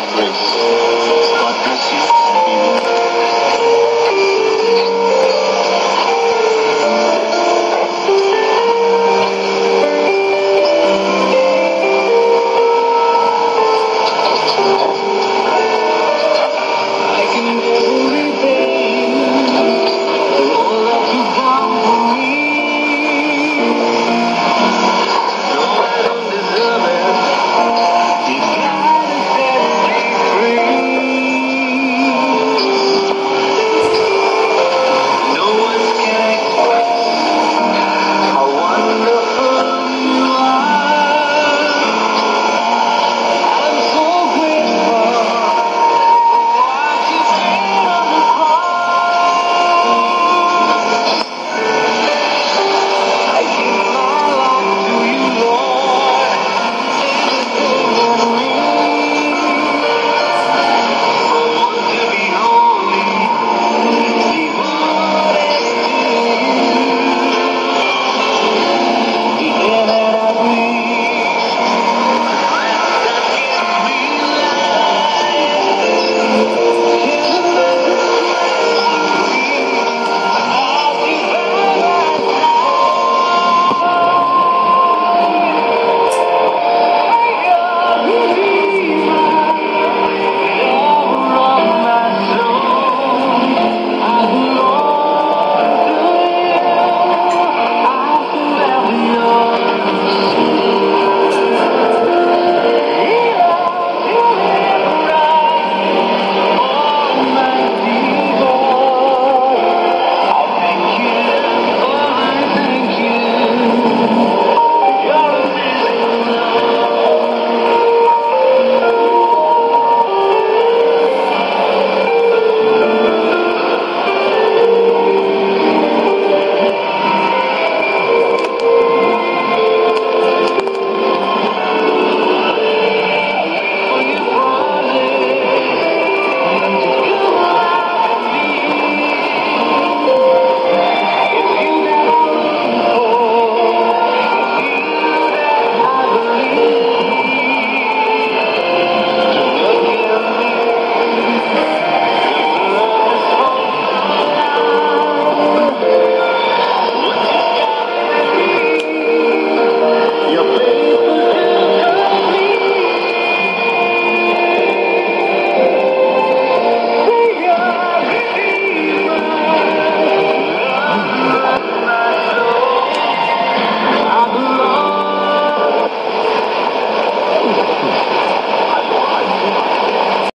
frente.